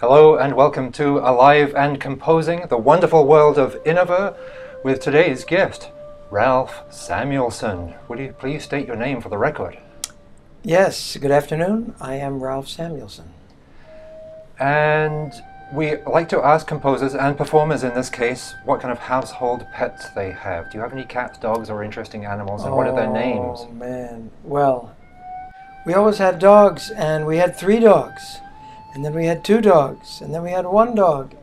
Hello and welcome to Alive and Composing, the wonderful world of Innova, with today's guest, Ralph Samuelson. Would you please state your name for the record? Yes, good afternoon. I am Ralph Samuelson. And we like to ask composers and performers in this case what kind of household pets they have. Do you have any cats, dogs, or interesting animals, and what are their names? Oh, man. Well, we always had dogs, and we had three dogs, and then we had two dogs, and then we had one dog.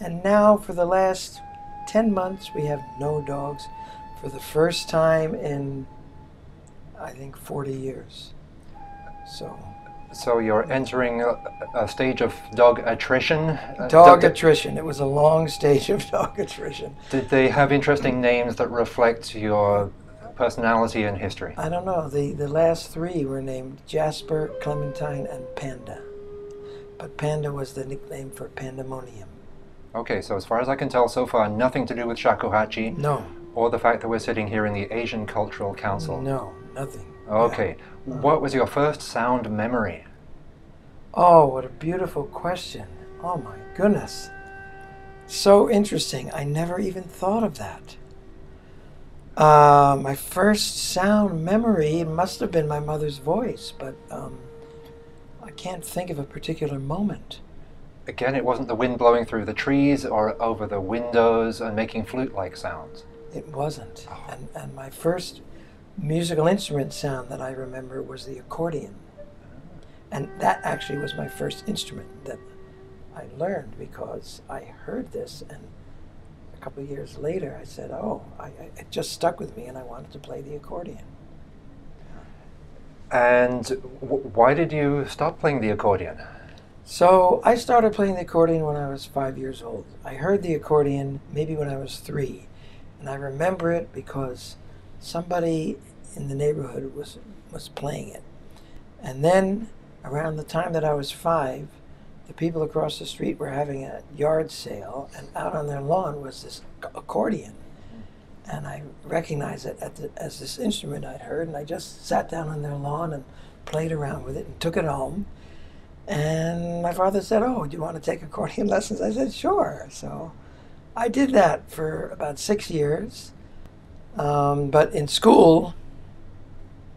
And now, for the last 10 months, we have no dogs for the first time in, I think, 40 years. So, So you're entering a, a stage of dog attrition. Uh, dog attrition. It was a long stage of dog attrition. Did they have interesting names that reflect your personality and history? I don't know. The the last three were named Jasper, Clementine, and Panda. But Panda was the nickname for pandemonium. Okay, so as far as I can tell so far, nothing to do with shakuhachi No, or the fact that we're sitting here in the Asian Cultural Council. no, nothing. Okay, what was your first sound memory? Oh, what a beautiful question. Oh my goodness. So interesting. I never even thought of that. Uh, my first sound memory must have been my mother's voice, but um, can't think of a particular moment. Again, it wasn't the wind blowing through the trees or over the windows and making flute like sounds. It wasn't. Oh. And, and my first musical instrument sound that I remember was the accordion. And that actually was my first instrument that I learned because I heard this and a couple of years later I said, oh, I, I, it just stuck with me and I wanted to play the accordion. And w- why did you stop playing the accordion? So I started playing the accordion when I was five years old. I heard the accordion maybe when I was three, and I remember it because somebody in the neighborhood was was playing it. And then around the time that I was five, the people across the street were having a yard sale, and out on their lawn was this accordion. And I recognized it at the, as this instrument I'd heard, and I just sat down on their lawn and played around with it and took it home. And my father said, Oh, do you want to take accordion lessons? I said, Sure. So I did that for about six years. Um, but in school,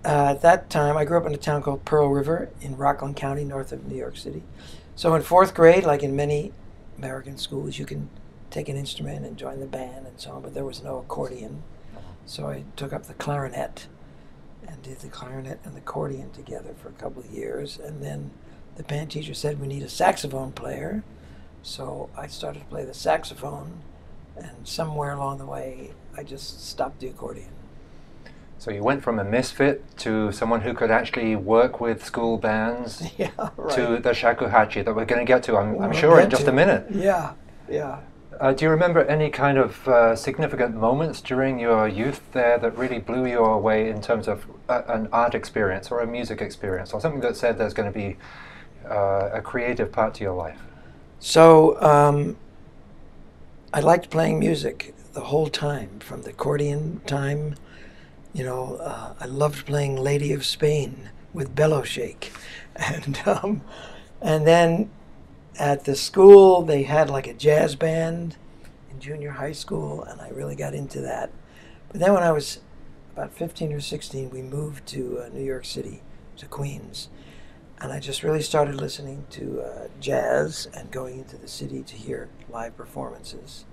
uh, at that time, I grew up in a town called Pearl River in Rockland County, north of New York City. So in fourth grade, like in many American schools, you can take an instrument and join the band and so on, but there was no accordion. So I took up the clarinet and did the clarinet and the accordion together for a couple of years. And then the band teacher said we need a saxophone player. So I started to play the saxophone, and somewhere along the way, I just stopped the accordion. So you went from a misfit to someone who could actually work with school bands yeah, right. to the shakuhachi that we're going to get to, I'm, I'm sure, in just to a minute. Yeah, yeah. Uh, do you remember any kind of uh, significant moments during your youth there that really blew you away in terms of uh, an art experience or a music experience or something that said there's going to be uh, a creative part to your life? So um, I liked playing music the whole time, from the accordion time. You know, uh, I loved playing "Lady of Spain" with Bellow Shake, and um, and then at the school they had like a jazz band in junior high school, and I really got into that. But then when I was about 15 or 16, we moved to uh, New York City, to Queens, and I just really started listening to uh, jazz and going into the city to hear live performances.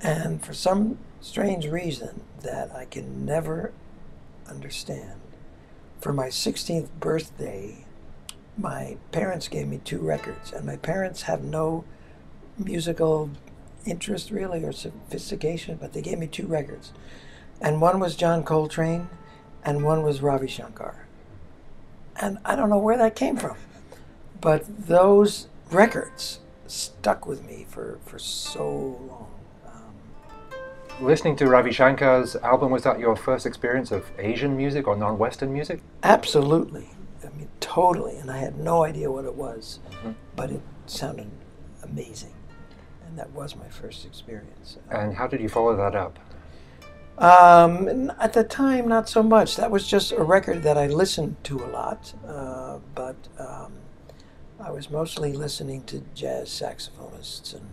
And for some strange reason that I can never understand, for my 16th birthday, my parents gave me two records, and my parents have no musical interest really or sophistication, but they gave me two records. And one was John Coltrane, and one was Ravi Shankar. And I don't know where that came from, but those records stuck with me for, for so long. Um, Listening to Ravi Shankar's album, was that your first experience of Asian music or non Western music? absolutely. Totally. And I had no idea what it was, Mhm. but it sounded amazing. And that was my first experience. And how did you follow that up? Um, at the time, not so much. That was just a record that I listened to a lot. Uh, but um, I was mostly listening to jazz saxophonists and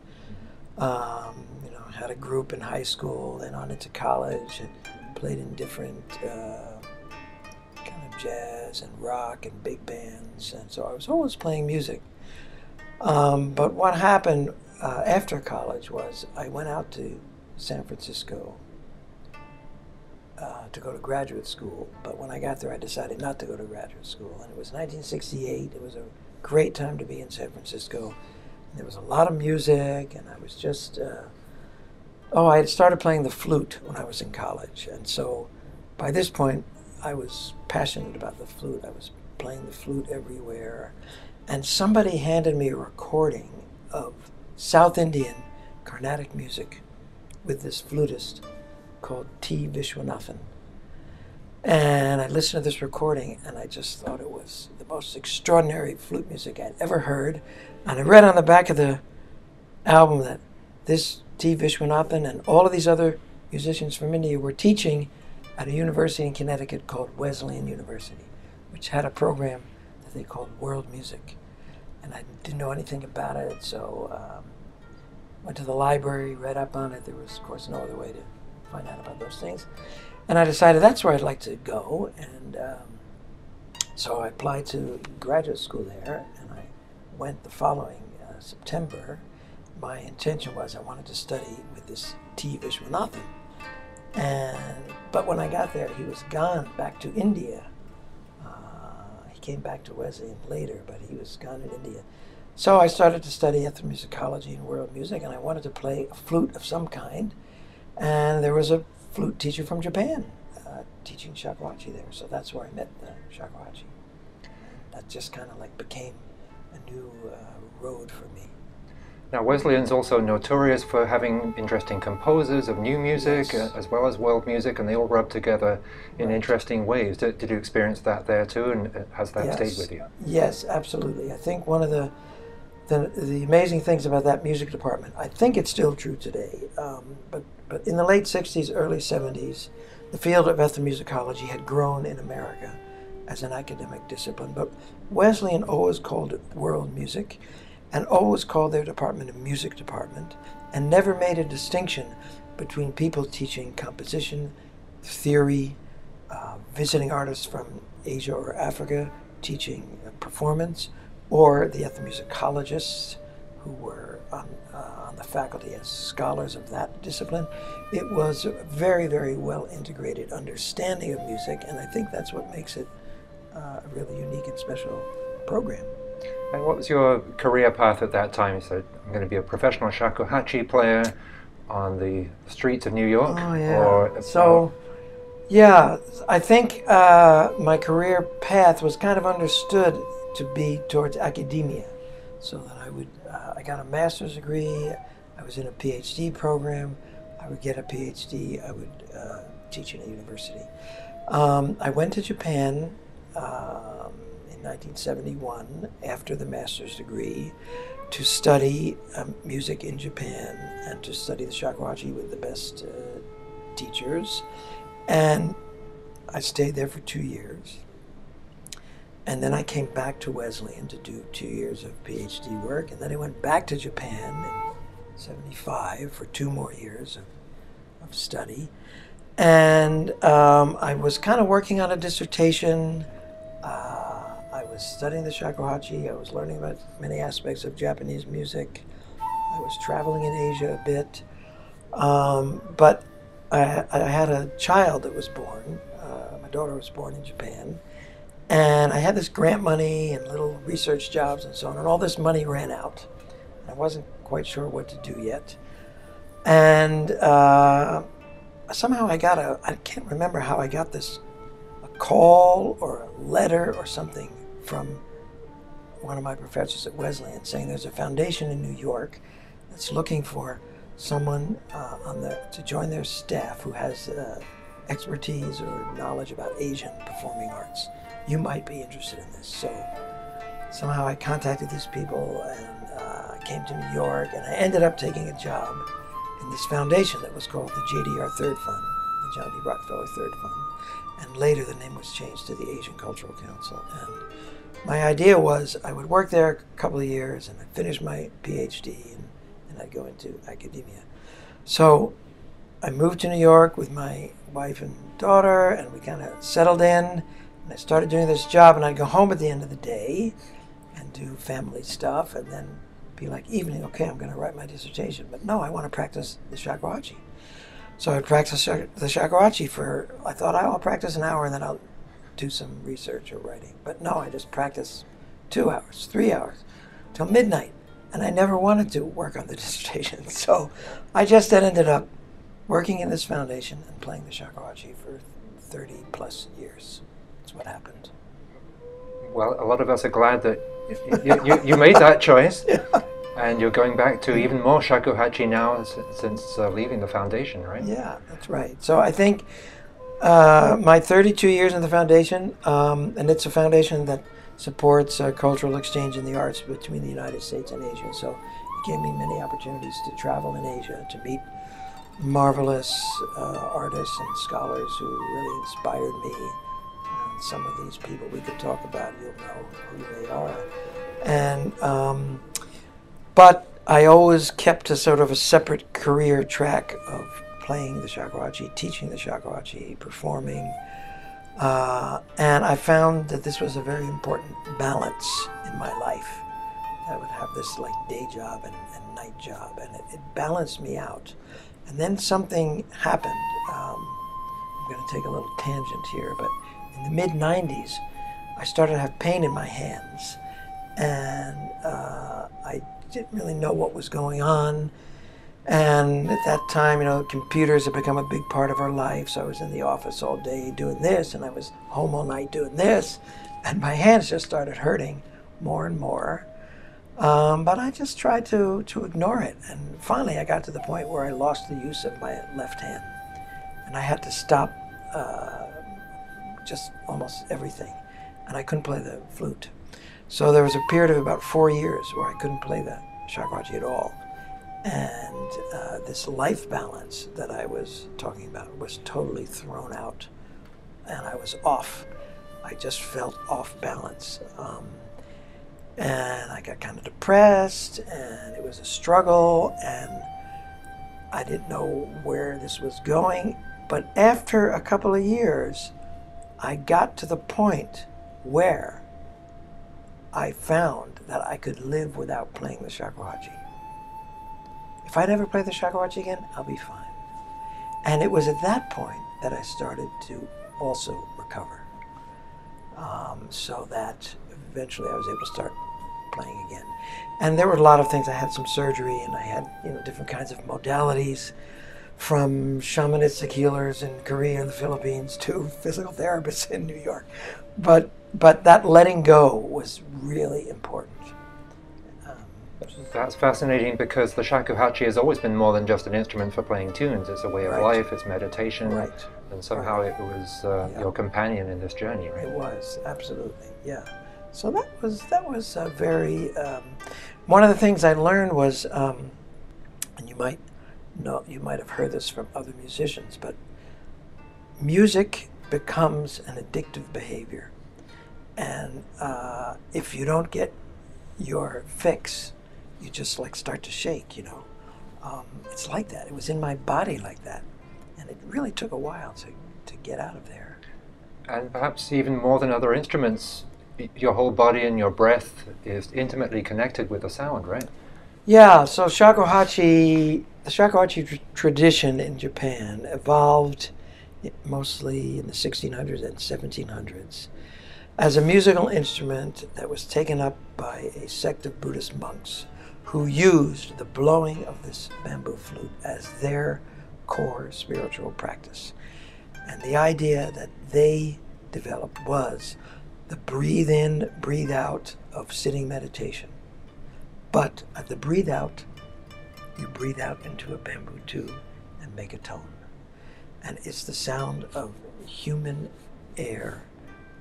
um, you know had a group in high school, then on into college and played in different uh, jazz and rock and big bands, and so I was always playing music. Um, but what happened uh, after college was I went out to San Francisco uh, to go to graduate school. But when I got there, I decided not to go to graduate school. And it was 1968. It was a great time to be in San Francisco. There was a lot of music, and I was just, uh, oh, I had started playing the flute when I was in college. And so by this point, I was passionate about the flute. I was playing the flute everywhere. And somebody handed me a recording of South Indian Carnatic music with this flutist called T. Viswanathan. And I listened to this recording and I just thought it was the most extraordinary flute music I'd ever heard. And I read on the back of the album that this T. Viswanathan and all of these other musicians from India were teaching at a university in Connecticut called Wesleyan University, which had a program that they called World Music. And I didn't know anything about it, so um, went to the library, read up on it. There was, of course, no other way to find out about those things. And I decided that's where I'd like to go. And um, so I applied to graduate school there, and I went the following uh, September. My intention was I wanted to study with this T. Viswanathan. And, but when I got there, he was gone back to India. Uh, he came back to Wesleyan later, but he was gone in India. So I started to study ethnomusicology and world music, and I wanted to play a flute of some kind. And there was a flute teacher from Japan uh, teaching shakuhachi there. So that's where I met the shakuhachi. That just kind of like became a new uh, road for me. Now, Wesleyan's also notorious for having interesting composers of new music Yes. uh, as well as world music, and they all rub together in Right. interesting ways. Did, did you experience that there too, and uh, has that stayed with you? Yes, absolutely. I think one of the, the the amazing things about that music department, I think it's still true today, um, but but in the late '60s, early '70s, the field of ethnomusicology had grown in America as an academic discipline. But Wesleyan always called it world music, and always called their department a music department, and never made a distinction between people teaching composition, theory, uh, visiting artists from Asia or Africa teaching performance, or the ethnomusicologists who were on, uh, on the faculty as scholars of that discipline. It was a very, very well integrated understanding of music, and I think that's what makes it uh, a really unique and special program. And what was your career path at that time? You said, I'm going to be a professional shakuhachi player on the streets of New York. Oh yeah. Or, so, yeah, I think uh, my career path was kind of understood to be towards academia, so that I would. Uh, I got a master's degree. I was in a PhD program. I would get a PhD. I would uh, teach in a university. Um, I went to Japan um, in 1971 after the master's degree to study um, music in Japan and to study the shakuhachi with the best uh, teachers. And I stayed there for two years. And then I came back to Wesleyan to do two years of PhD work. And then I went back to Japan in 75 for two more years of, of study. And um, I was kind of working on a dissertation. Uh, was studying the shakuhachi. I was learning about many aspects of Japanese music. I was traveling in Asia a bit. Um, but I, I had a child that was born. Uh, my daughter was born in Japan. And I had this grant money and little research jobs and so on, and all this money ran out. I wasn't quite sure what to do yet. And uh, somehow I got a, I can't remember how I got this, a call or a letter or something from one of my professors at Wesleyan saying there's a foundation in New York that's looking for someone uh, on the, to join their staff who has uh, expertise or knowledge about Asian performing arts. You might be interested in this. So somehow I contacted these people and uh, came to New York, and I ended up taking a job in this foundation that was called the JDR Third Fund, the John D. Rockefeller Third Fund. And later the name was changed to the Asian Cultural Council. And my idea was I would work there a couple of years and I'd finish my PhD and, and I'd go into academia. So I moved to New York with my wife and daughter, and we kind of settled in. And I started doing this job, and I'd go home at the end of the day and do family stuff, and then be like, evening, okay, I'm going to write my dissertation. But no, I want to practice the shakuhachi. So I practiced the shakuhachi for, I thought oh, I'll practice an hour and then I'll do some research or writing. But no, I just practiced two hours, three hours, till midnight. And I never wanted to work on the dissertation. So I just ended up working in this foundation and playing the shakuhachi for 30 plus years. That's what happened. Well, a lot of us are glad that you, you, you made that choice. yeah. And you're going back to even more shakuhachi now since uh, leaving the foundation, right? Yeah, that's right. So I think uh, my 32 years in the foundation, um, and it's a foundation that supports uh, cultural exchange in the arts between the United States and Asia. So it gave me many opportunities to travel in Asia, to meet marvelous uh, artists and scholars who really inspired me. Some of these people we could talk about, you'll know who they are. And um, but I always kept a sort of a separate career track of playing the shakuhachi, teaching the shakuhachi, performing. Uh, and I found that this was a very important balance in my life. I would have this like day job and, and night job, and it, it balanced me out. And then something happened. Um, I'm going to take a little tangent here, but in the mid 90s, I started to have pain in my hands. And uh, I didn't really know what was going on. And at that time, you know, computers had become a big part of our life. So I was in the office all day doing this, and I was home all night doing this. And my hands just started hurting more and more. Um, but I just tried to, to ignore it. And finally, I got to the point where I lost the use of my left hand. And I had to stop uh, just almost everything. And I couldn't play the flute. So there was a period of about four years where I couldn't play the shakuhachi at all. And uh, this life balance that I was talking about was totally thrown out. And I was off. I just felt off balance. Um, and I got kind of depressed, and it was a struggle, and I didn't know where this was going. But after a couple of years, I got to the point where I found that I could live without playing the shakuhachi. If I never play the shakuhachi again, I'll be fine. And it was at that point that I started to also recover. Um, so that eventually I was able to start playing again. And there were a lot of things. I had some surgery, and I had you know different kinds of modalities, from shamanistic healers in Korea and the Philippines to physical therapists in New York. But but that letting go was really important. Um, That's fascinating because the shakuhachi has always been more than just an instrument for playing tunes. It's a way of right. life. It's meditation. Right. And somehow right. it was uh, yeah. your companion in this journey, right? It was absolutely, yeah. So that was that was a very um, one of the things I learned was, um, and you might know you might have heard this from other musicians, but music becomes an addictive behavior, and uh, if you don't get your fix, you just like start to shake. You know, um, it's like that. It was in my body like that, and it really took a while to to get out of there. And perhaps even more than other instruments, your whole body and your breath is intimately connected with the sound, right? Yeah, so shakuhachi, the shakuhachi tr- tradition in Japan evolved mostly in the 1600s and 1700s as a musical instrument that was taken up by a sect of Buddhist monks who used the blowing of this bamboo flute as their core spiritual practice. And the idea that they developed was the breathe in, breathe out of sitting meditation. But at the breathe out, you breathe out into a bamboo tube and make a tone. And it's the sound of human air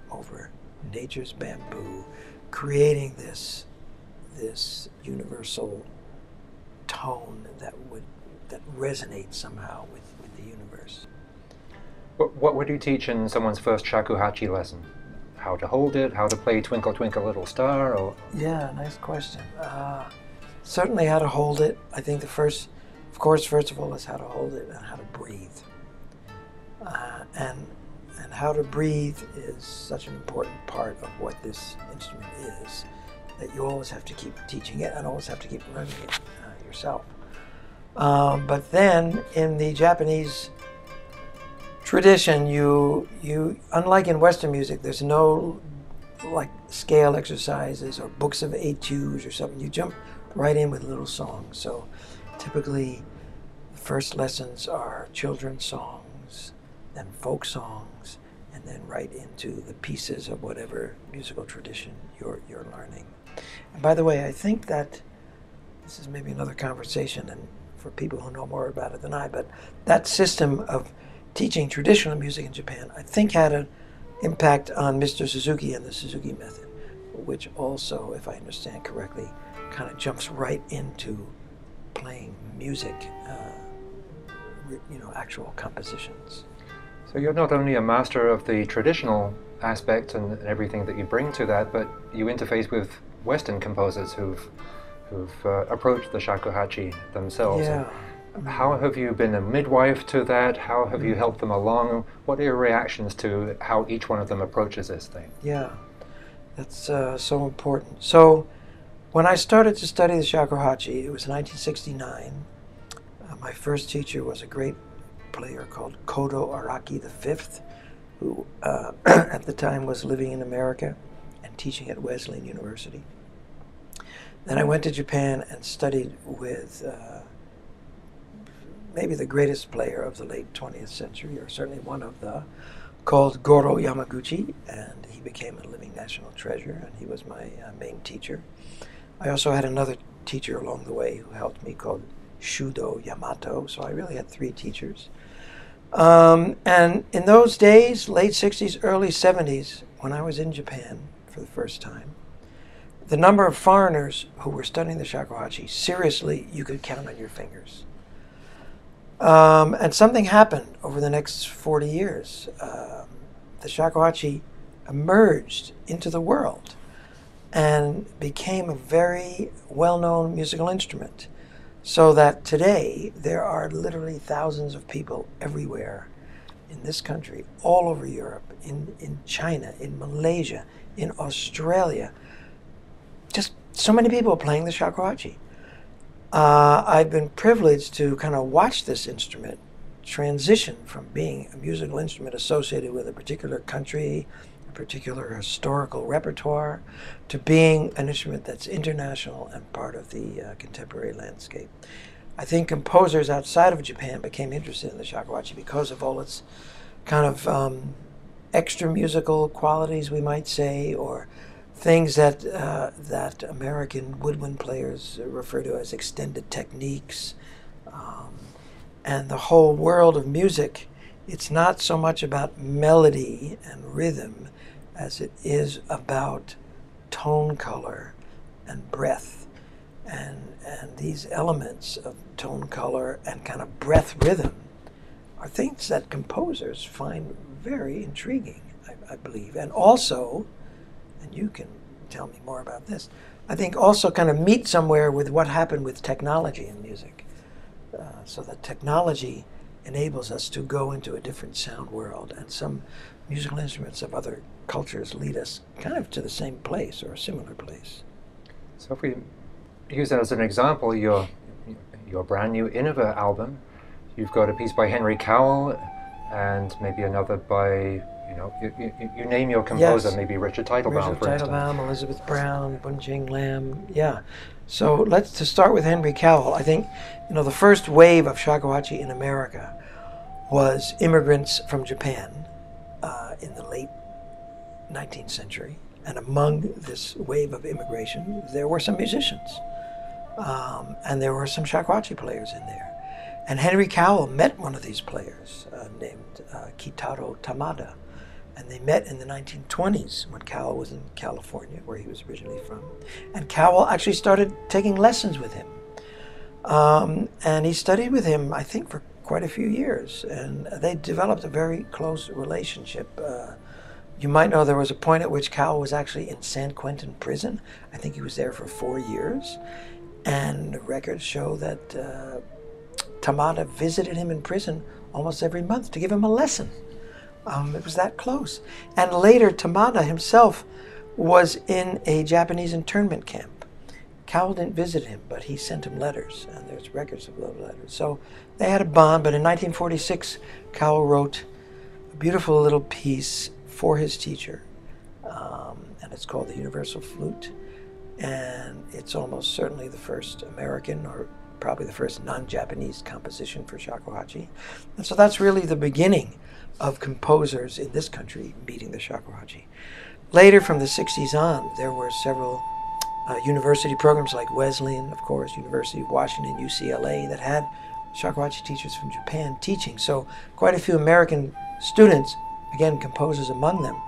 over nature's bamboo, creating this, this universal tone that would that resonates somehow with, with the universe. What, what would you teach in someone's first shakuhachi lesson? how to hold it, how to play Twinkle Twinkle Little Star, or Yeah, nice question. Uh, certainly how to hold it. I think the first, of course, first of all, is how to hold it and how to breathe. Uh, and and how to breathe is such an important part of what this instrument is that you always have to keep teaching it and always have to keep learning it uh, yourself. Um, but then in the Japanese tradition, you you unlike in Western music, there's no like scale exercises or books of etudes or something. You jump right in with little songs. So typically, the first lessons are children's songs, then folk songs, and then right into the pieces of whatever musical tradition you're you're learning. And by the way, I think that this is maybe another conversation, and for people who know more about it than I, but that system of teaching traditional music in Japan, I think, had an impact on Mr. Suzuki and the Suzuki method, which also, if I understand correctly, kind of jumps right into playing music, uh, you know, actual compositions. So you're not only a master of the traditional aspect and everything that you bring to that, but you interface with Western composers who've who've uh, approached the shakuhachi themselves. Yeah. How have you been a midwife to that? How have you helped them along? What are your reactions to how each one of them approaches this thing? Yeah, that's uh, so important. So, when I started to study the shakuhachi, it was 1969. Uh, my first teacher was a great player called Kodo Araki V, who uh, at the time was living in America and teaching at Wesleyan University. Then I went to Japan and studied with uh, maybe the greatest player of the late 20th century, or certainly one of the, called Goro Yamaguchi, and he became a living national treasure, and he was my uh, main teacher. I also had another teacher along the way who helped me called Shudo Yamato, so I really had three teachers. Um, and in those days, late 60s, early 70s, when I was in Japan for the first time, the number of foreigners who were studying the shakuhachi, seriously, you could count on your fingers. Um, and something happened over the next 40 years. Um, the shakuhachi emerged into the world and became a very well known musical instrument. So that today there are literally thousands of people everywhere in this country, all over Europe, in, in China, in Malaysia, in Australia. Just so many people playing the shakuhachi uh, I've been privileged to kind of watch this instrument transition from being a musical instrument associated with a particular country, particular historical repertoire, to being an instrument that's international and part of the uh, contemporary landscape. I think composers outside of Japan became interested in the shakuhachi because of all its kind of um, extra musical qualities, we might say, or things that uh, that American woodwind players refer to as extended techniques, um, and the whole world of music. It's not so much about melody and rhythm as it is about tone color and breath, and and these elements of tone color and kind of breath rhythm are things that composers find very intriguing, I, I believe, and also and you can tell me more about this. I think also kind of meet somewhere with what happened with technology in music. Uh, so that technology enables us to go into a different sound world, and some musical instruments of other cultures lead us kind of to the same place or a similar place. So if we use that as an example, your your brand new Innova album, you've got a piece by Henry Cowell and maybe another by you know, you, you, you name your composer, Yes. maybe Richard Teitelbaum, Richard for instance. Teitelbaum, Elizabeth Brown, Bun-Ching Lam, yeah. So let's to start with Henry Cowell. I think you know the first wave of shakuhachi in America was immigrants from Japan in the late 19th century, and among this wave of immigration, there were some musicians, um, and there were some shakuhachi players in there. And Henry Cowell met one of these players uh, named uh, Kitaro Tamada. And they met in the 1920s when Cowell was in California, where he was originally from. And Cowell actually started taking lessons with him. Um, and he studied with him, I think, for quite a few years. And they developed a very close relationship. Uh, You might know there was a point at which Cowell was actually in San Quentin prison. I think he was there for four years. And records show that uh, Tamada visited him in prison almost every month to give him a lesson. Um, it was that close. And later, Tamada himself was in a Japanese internment camp. Cowell didn't visit him, but he sent him letters, and there's records of those letters. So they had a bond, but in 1946, Cowell wrote a beautiful little piece for his teacher, um, and it's called The Universal Flute. And it's almost certainly the first American or probably the first non-Japanese composition for shakuhachi. And so that's really the beginning of composers in this country meeting the shakuhachi. Later, from the 60s on, there were several uh, university programs like Wesleyan, of course, University of Washington, UCLA, that had shakuhachi teachers from Japan teaching. So quite a few American students, again, composers among them,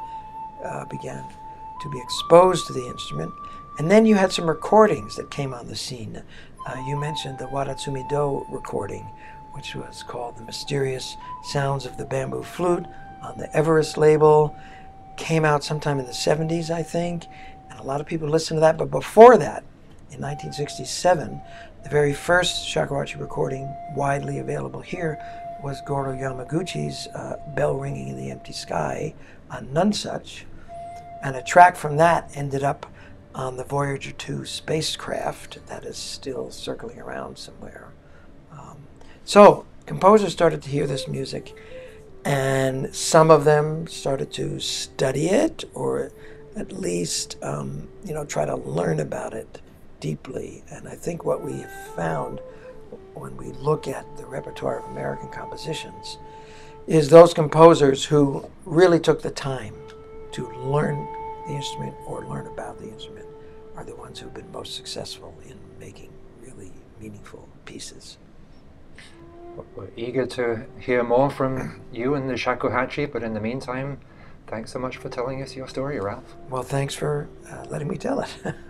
uh, began to be exposed to the instrument. And then you had some recordings that came on the scene. Uh, you mentioned the Wadatsumi Do recording, which was called The Mysterious Sounds of the Bamboo Flute on the Everest label. Came out sometime in the 70s, I think, and a lot of people listen to that. But before that, in 1967, the very first shakuhachi recording widely available here was Goro Yamaguchi's uh, Bell Ringing in the Empty Sky on Nonesuch. And a track from that ended up on the Voyager 2 spacecraft that is still circling around somewhere. Um, so, composers started to hear this music, and some of them started to study it or at least, um, you know, try to learn about it deeply. And I think what we found when we look at the repertoire of American compositions is those composers who really took the time to learn the instrument or learn about the instrument are the ones who've been most successful in making really meaningful pieces. We're eager to hear more from you and the shakuhachi, but in the meantime, thanks so much for telling us your story, Ralph. Well, thanks for uh, letting me tell it.